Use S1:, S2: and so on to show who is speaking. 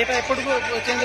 S1: ఎప్పుడు ఎప్పటికి చేంజ్